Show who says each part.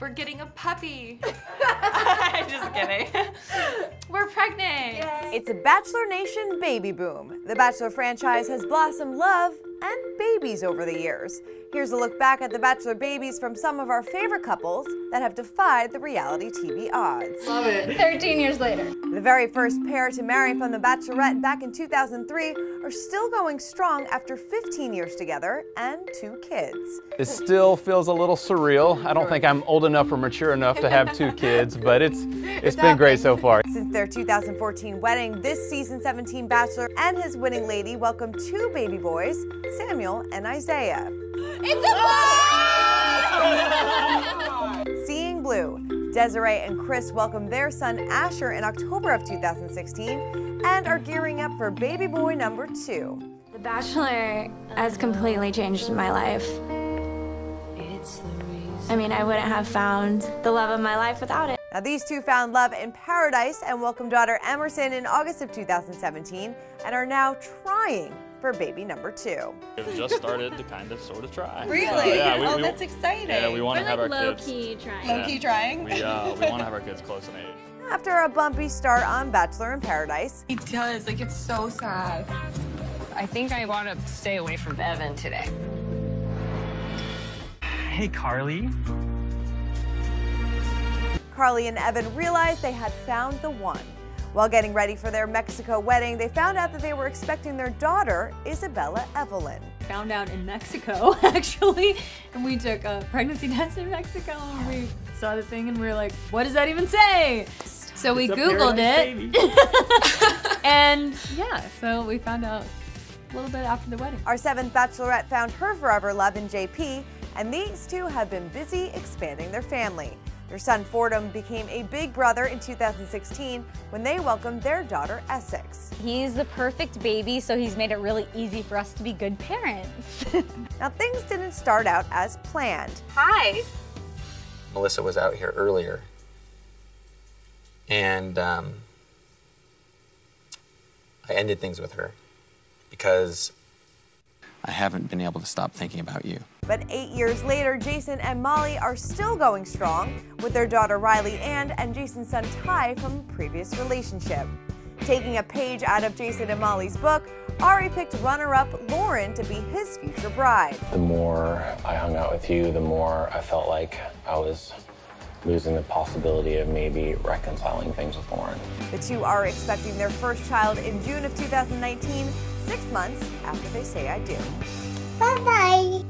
Speaker 1: we're getting a puppy. Just kidding. We're pregnant.
Speaker 2: It's a Bachelor Nation baby boom. The Bachelor franchise has blossomed love and babies over the years. Here's a look back at the Bachelor babies from some of our favorite couples that have defied the reality TV odds.
Speaker 3: 13 years later.
Speaker 2: The very first pair to marry from The Bachelorette back in 2003 are still going strong after 15 years together and two kids.
Speaker 4: It still feels a little surreal. I don't think I'm old enough or mature enough to have two kids, but it's it's been great so far.
Speaker 2: Since their 2014 wedding, this season 17 Bachelor and his winning lady welcomed two baby boys, Samuel and Isaiah.
Speaker 3: It's a boy!
Speaker 2: Seeing Blue, Desiree and Chris welcomed their son Asher in October of 2016 and are gearing up for baby boy number two.
Speaker 5: The Bachelor has completely changed my life. I mean, I wouldn't have found the love of my life without it.
Speaker 2: Now, these two found love in paradise and welcomed daughter Emerson in August of 2017 and are now trying for baby number two.
Speaker 6: We've just started to kind of sort of try.
Speaker 7: Really?
Speaker 6: So, yeah, we,
Speaker 7: oh,
Speaker 6: we-
Speaker 7: that's exciting.
Speaker 6: Yeah, we want to have our kids.
Speaker 5: Key trying.
Speaker 7: Low key trying.
Speaker 6: We, uh, we want to have our kids close in age.
Speaker 2: After a bumpy start on Bachelor in Paradise,
Speaker 7: He does. Like, it's so sad.
Speaker 8: I think I want to stay away from Evan today.
Speaker 9: Hey, Carly.
Speaker 2: Carly and Evan realized they had found the one. While getting ready for their Mexico wedding, they found out that they were expecting their daughter, Isabella Evelyn.
Speaker 10: found out in Mexico actually, and we took a pregnancy test in Mexico, and we saw the thing, and we were like, "What does that even say?" So we
Speaker 9: It's
Speaker 10: Googled it, and yeah, so we found out a little bit after the wedding.
Speaker 2: Our seventh bachelorette found her forever love in JP, and these two have been busy expanding their family. Their son Fordham became a big brother in 2016 when they welcomed their daughter Essex.
Speaker 5: He's the perfect baby, so he's made it really easy for us to be good parents.
Speaker 2: Now, things didn't start out as planned.
Speaker 5: Hi.
Speaker 11: Melissa was out here earlier, and um, I ended things with her because I haven't been able to stop thinking about you.
Speaker 2: But eight years later, Jason and Molly are still going strong with their daughter Riley Ann and Jason's son Ty from a previous relationship. Taking a page out of Jason and Molly's book, Arie picked runner-up Lauren to be his future bride.
Speaker 12: The more I hung out with you, the more I felt like I was losing the possibility of maybe reconciling things with Lauren.
Speaker 2: The two are expecting their first child in June of 2019, six months after they say I do.
Speaker 3: Bye bye.